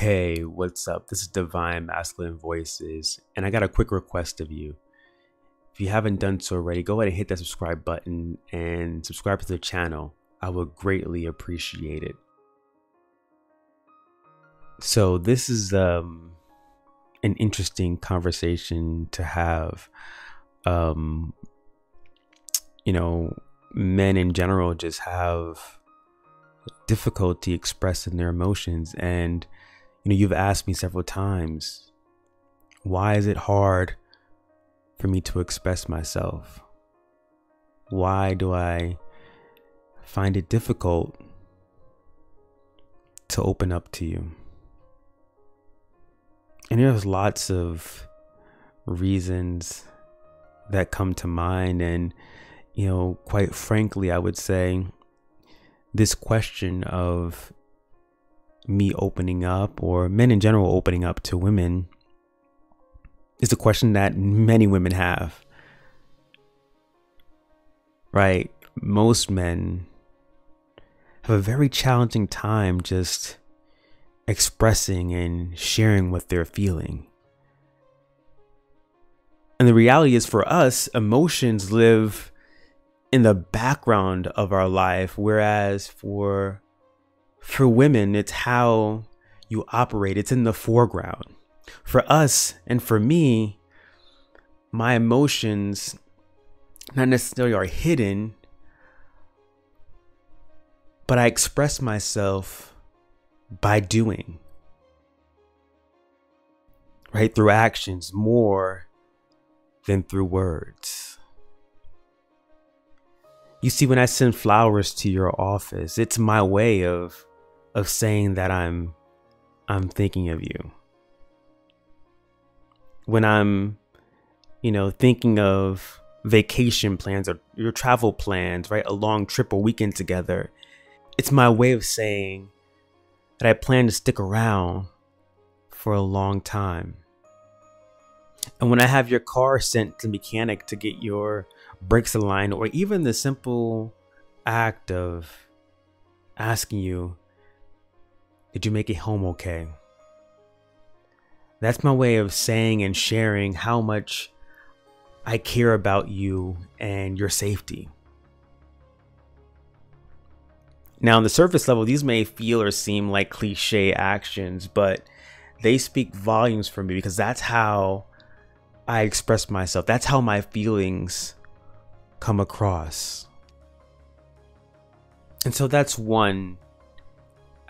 Hey, what's up? This is Divine Masculine Voices, and I got a quick request of you. If you haven't done so already, go ahead and hit that subscribe button and subscribe to the channel. I would greatly appreciate it. So, this is um, an interesting conversation to have. Um, you know, men in general just have difficulty expressing their emotions and you know, you've asked me several times, why is it hard for me to express myself? Why do I find it difficult to open up to you? And there's lots of reasons that come to mind. And, you know, quite frankly, I would say this question of me opening up or men in general opening up to women is a question that many women have. Right? Most men have a very challenging time just expressing and sharing what they're feeling. And the reality is for us, emotions live in the background of our life, whereas for for women, it's how you operate, it's in the foreground. For us and for me, my emotions not necessarily are hidden, but I express myself by doing, right? Through actions more than through words. You see, when I send flowers to your office, it's my way of of saying that I'm I'm thinking of you. When I'm, you know, thinking of vacation plans or your travel plans, right? A long trip or weekend together. It's my way of saying that I plan to stick around for a long time. And when I have your car sent to mechanic to get your brakes aligned, or even the simple act of asking you, did you make it home okay? That's my way of saying and sharing how much I care about you and your safety. Now, on the surface level, these may feel or seem like cliche actions, but they speak volumes for me because that's how I express myself. That's how my feelings come across. And so that's one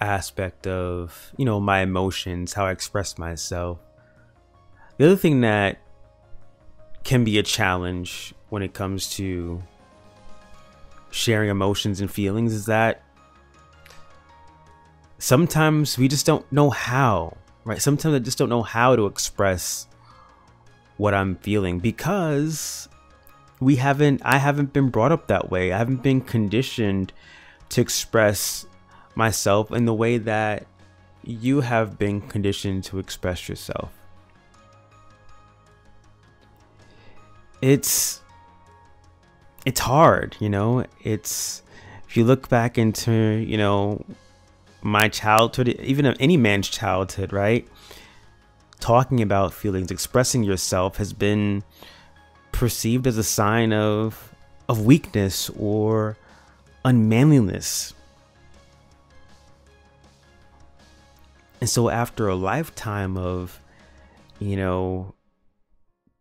aspect of, you know, my emotions, how I express myself. The other thing that can be a challenge when it comes to sharing emotions and feelings is that sometimes we just don't know how, right? Sometimes I just don't know how to express what I'm feeling because we haven't, I haven't been brought up that way. I haven't been conditioned to express myself in the way that you have been conditioned to express yourself. It's it's hard, you know. It's if you look back into, you know, my childhood, even any man's childhood, right? Talking about feelings, expressing yourself has been perceived as a sign of of weakness or unmanliness And so after a lifetime of, you know,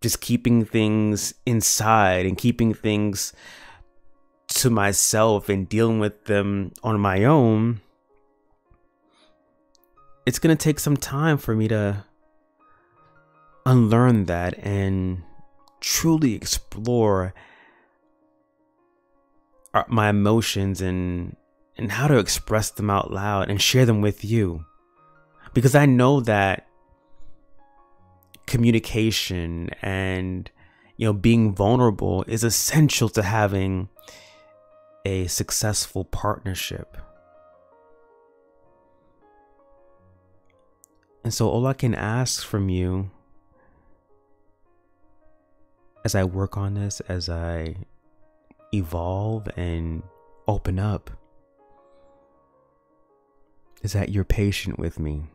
just keeping things inside and keeping things to myself and dealing with them on my own, it's going to take some time for me to unlearn that and truly explore my emotions and and how to express them out loud and share them with you because I know that communication and you know being vulnerable is essential to having a successful partnership. And so all I can ask from you as I work on this, as I evolve and open up, is that you're patient with me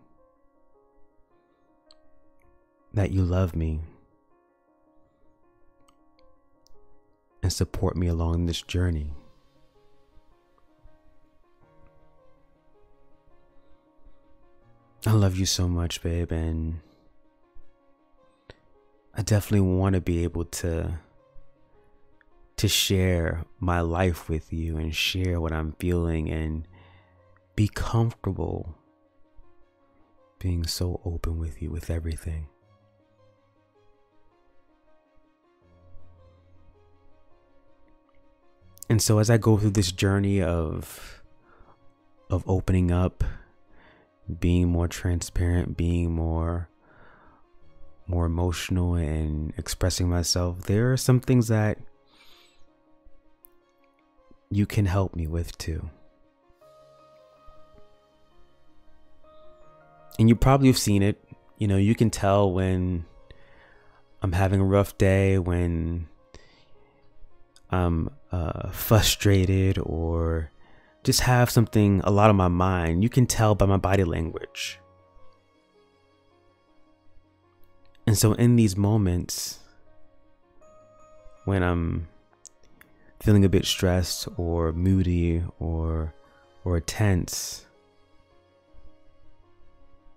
that you love me and support me along this journey. I love you so much, babe, and I definitely want to be able to to share my life with you and share what I'm feeling and be comfortable being so open with you with everything. And so as I go through this journey of of opening up, being more transparent, being more more emotional and expressing myself, there are some things that you can help me with too. And you probably have seen it. You know, you can tell when I'm having a rough day, when I'm uh, frustrated or just have something a lot on my mind. You can tell by my body language. And so, in these moments, when I'm feeling a bit stressed or moody or or tense,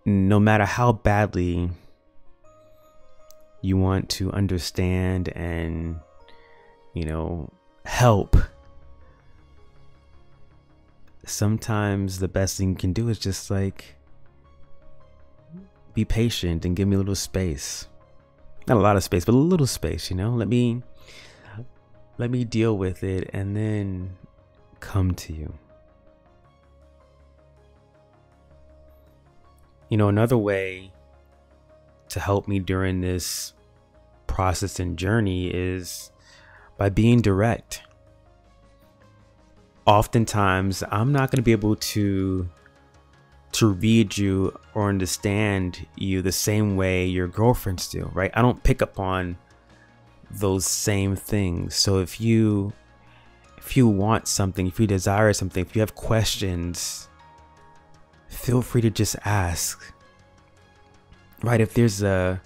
no matter how badly you want to understand and you know help sometimes the best thing you can do is just like be patient and give me a little space. Not a lot of space, but a little space, you know? Let me let me deal with it and then come to you. You know, another way to help me during this process and journey is by being direct. Oftentimes, I'm not going to be able to to read you or understand you the same way your girlfriends do, right? I don't pick up on those same things. So if you if you want something, if you desire something, if you have questions, feel free to just ask. Right? If there's a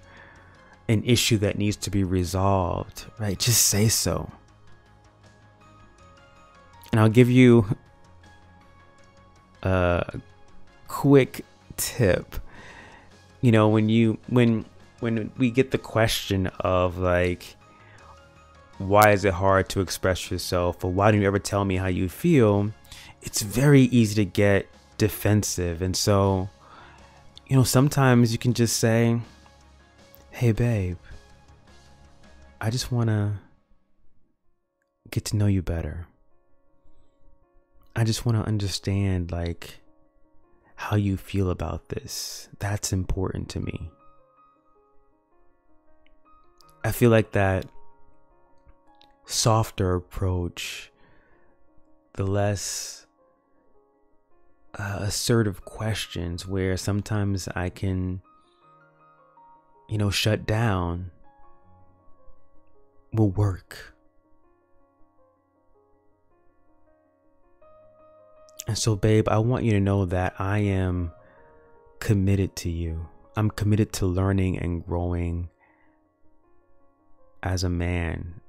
an issue that needs to be resolved, right? Just say so. And I'll give you a quick tip. You know, when you when when we get the question of like why is it hard to express yourself or why don't you ever tell me how you feel, it's very easy to get defensive. And so, you know, sometimes you can just say, Hey, babe, I just want to get to know you better. I just want to understand, like, how you feel about this. That's important to me. I feel like that softer approach, the less uh, assertive questions, where sometimes I can, you know, shut down, will work. And so, babe, I want you to know that I am committed to you. I'm committed to learning and growing as a man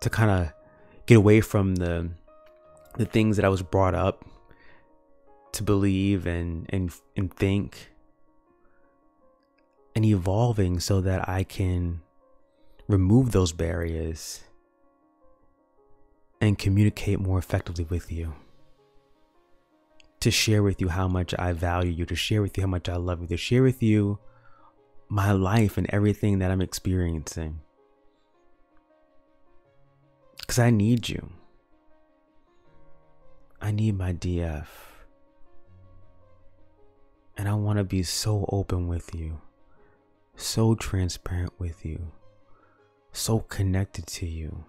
to kind of get away from the the things that I was brought up to believe and and and think and evolving so that I can remove those barriers and communicate more effectively with you to share with you how much I value you, to share with you how much I love you, to share with you my life and everything that I'm experiencing. Because I need you. I need my DF. And I want to be so open with you, so transparent with you, so connected to you.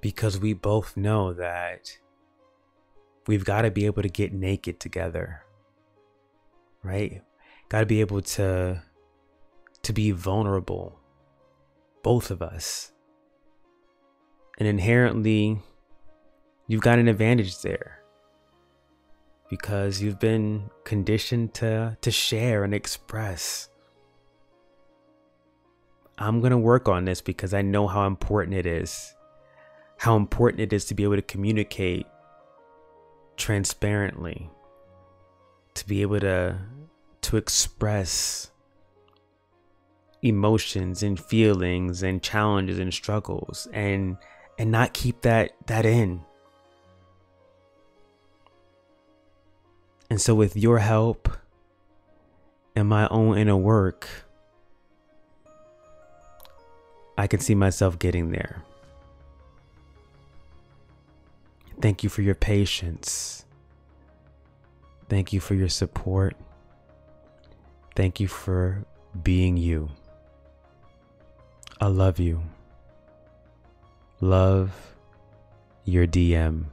because we both know that we've got to be able to get naked together right? Got to be able to to be vulnerable both of us. And inherently you've got an advantage there because you've been conditioned to to share and express. I'm going to work on this because I know how important it is. How important it is to be able to communicate transparently. To be able to to express emotions and feelings and challenges and struggles and and not keep that that in and so with your help and my own inner work i can see myself getting there thank you for your patience thank you for your support thank you for being you I love you. Love your DM.